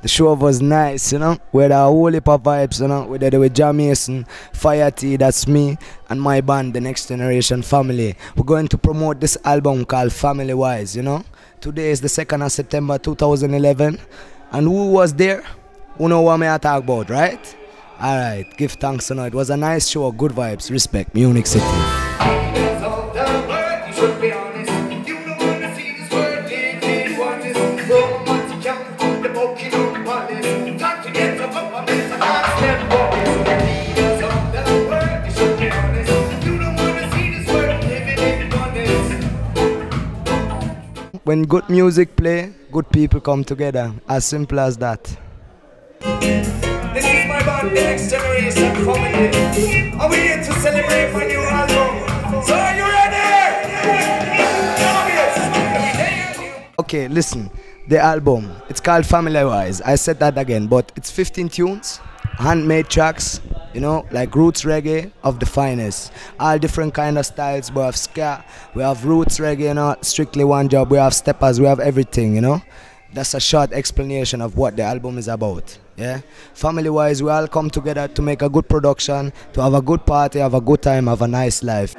The show was nice, you know. We had a whole heap of vibes, you know. We did it with Jah Mason, Fyah T, that's me, and my band, The Next Generation Family. We're going to promote this album called Family Wise, you know. Today is the 2nd of September 2011. And who was there? Who know what I talk about, right? Alright, give thanks, know. It was a nice show, good vibes, respect, Munich City. When good music play, good people come together. As simple as that. Band, the next generation family. And we're here to celebrate my new album. So are you ready? Okay, listen. The album, it's called Family Wise. I said that again, but it's 15 tunes, handmade tracks, you know, like roots reggae of the finest. All different kind of styles. We have ska, we have roots reggae, you know, strictly one job. We have steppers, we have everything, you know. That's a short explanation of what the album is about. Yeah, family wise, we all come together to make a good production, to have a good party, have a good time, have a nice life.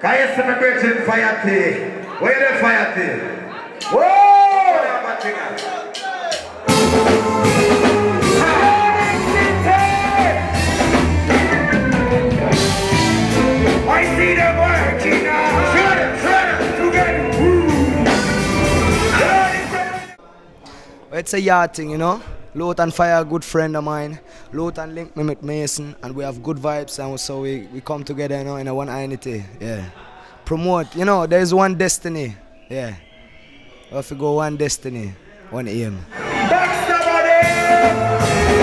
Can you celebrate Fyah T? Where the Fyah T? Whoa! I see them working now. Shut it, together. It's a yard thing, you know. Lowton Fire, a good friend of mine. Lowton link me with Mason, and we have good vibes, and so we, we come together, you know, in a one unity. Yeah. Promote, you know, there's one destiny. Yeah. We have to go one destiny, one aim. Somebody!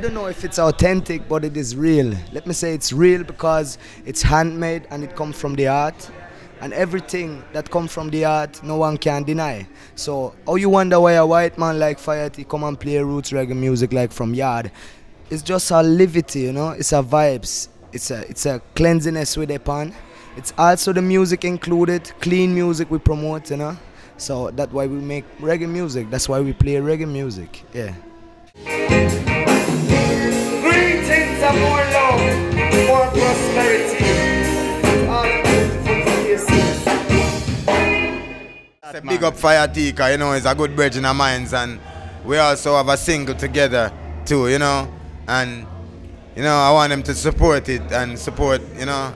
I don't know if it's authentic, but it is real. Let me say it's real because it's handmade and it comes from the art. And everything that comes from the art, no one can deny. So, how you wonder why a white man like Fire come and play roots reggae music like from Yard? It's just a livity, you know. It's a vibes. It's a it's a cleanliness with a pan. It's also the music included, clean music we promote, you know. So that's why we make reggae music. That's why we play reggae music. Yeah. Say Big up Fire Tika, you know, it's a good bridge in our minds, and we also have a single together too, you know. And you know, I want them to support it and support, you know,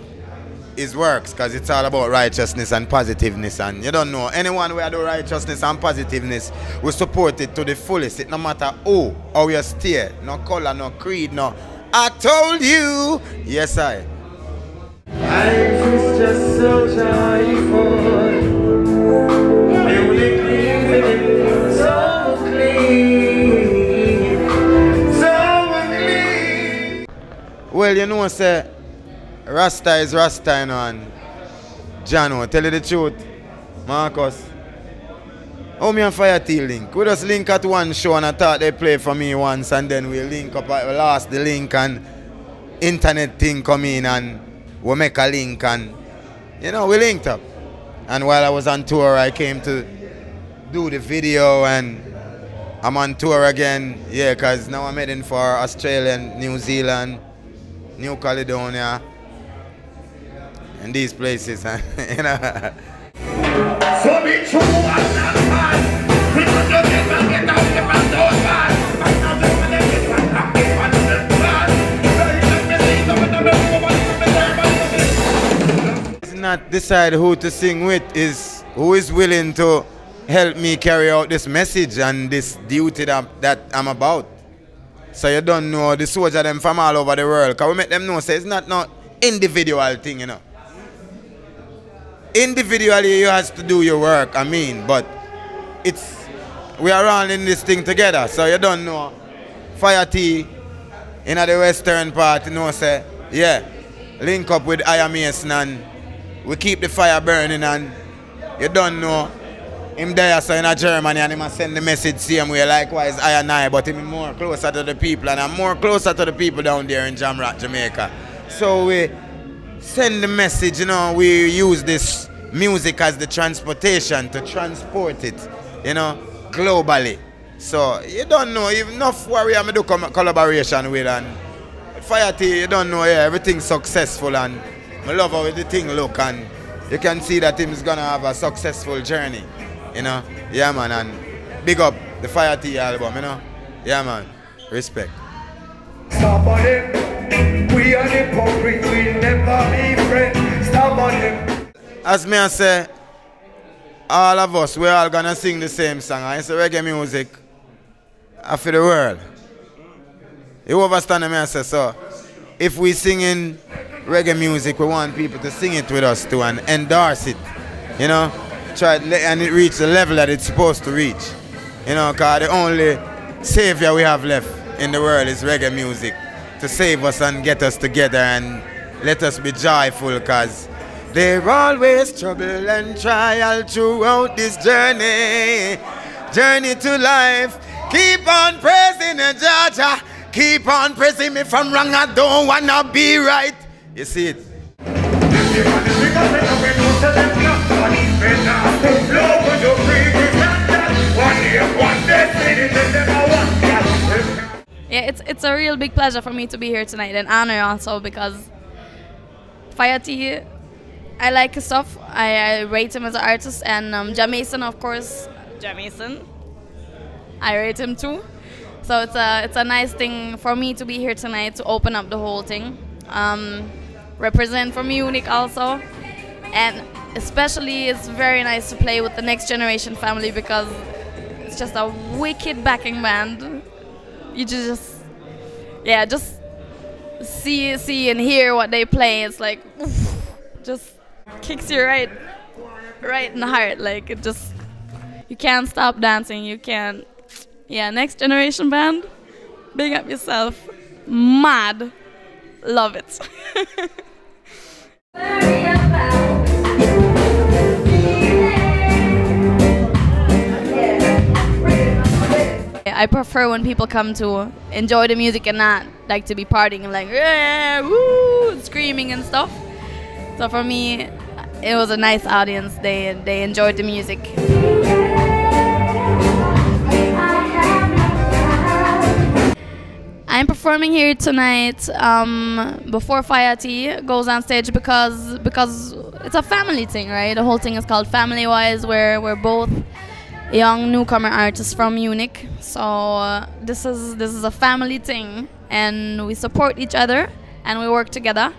his works because it's all about righteousness and positiveness. And you don't know anyone who do righteousness and positiveness we support it to the fullest. It no matter who or you stay, no color, no creed, no. I told you, yes I. Well, you know, say Rasta is Rasta, you know, and Jano, tell you the truth, Marcus. How me and Fyah T link? We just link at one show and I thought they play for me once and then we link up, we lost the link and internet thing come in and we make a link and, you know, we linked up. And while I was on tour, I came to do the video and I'm on tour again, yeah, because now I'm heading for Australia, and New Zealand, New Caledonia, and these places, you know. So be true and not bad. We must just get back, get out, get back, those bad. Back now, just when they get back, back, get back, back. Very good, me see, some of them don't go back, some of them don't. It's not decide who to sing with, is who is willing to help me carry out this message and this duty that, that I'm about. So you don't know the soldier them from all over the world. Cause we make them know say it's not no individual thing, you know. individually you has to do your work. I mean, but it's we are all in this thing together. So you don't know. Fyah T in the western part, you know, say, yeah, link up with Mason and we keep the fire burning and you don't know. Him there so in Germany and he must send the message same way likewise I and I but him more closer to the people and I'm more closer to the people down there in Jamrock, Jamaica. So we send the message, you know, we use this music as the transportation to transport it, you know, globally. So you don't know, if enough warrior I'm do collaboration with and Fyah T, you don't know, yeah, everything's successful and I love how the thing look and you can see that him is gonna have a successful journey. You know? Yeah man and big up the Fyah T album, you know? Yeah man. Respect. Stop on him. We are the we never be friends. Stop on him. As me I say, all of us, we're all gonna sing the same song. And it's reggae music for the world. You understand me I say so? If we singing reggae music, we want people to sing it with us too and endorse it. You know? And it reach the level that it's supposed to reach. You know, cause the only savior we have left in the world is reggae music. To save us and get us together and let us be joyful cause there always trouble and trial throughout this journey. Journey to life. Keep on praising the Georgia. Keep on praising me from wrong. I don't wanna be right. You see it? Yeah, it's it's a real big pleasure for me to be here tonight, and honor also because T, I like his stuff. I, I rate him as an artist, and um, Jah Mason, of course, Jah Mason, I rate him too. So it's a it's a nice thing for me to be here tonight to open up the whole thing, um, represent from Munich also, and especially it's very nice to play with the next generation family because it's just a wicked backing band. You just yeah just see see and hear what they play. It's like oof, just kicks you right right in the heart. Like it just you can't stop dancing. You can't yeah next generation band big up yourself. Mad. Love it I prefer when people come to enjoy the music and not like to be partying and like yeah, woo, screaming and stuff. So for me, it was a nice audience. They they enjoyed the music. I'm performing here tonight um, before T goes on stage because because it's a family thing, right? The whole thing is called Family Wise, where we're both young newcomer artist from Munich. So uh, this is this is a family thing, and we support each other and we work together.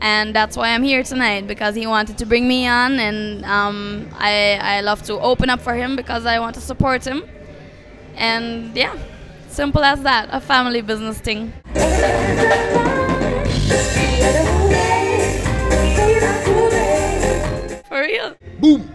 And that's why I'm here tonight because he wanted to bring me on, and um, I I love to open up for him because I want to support him. And yeah, simple as that, a family business thing. For real. For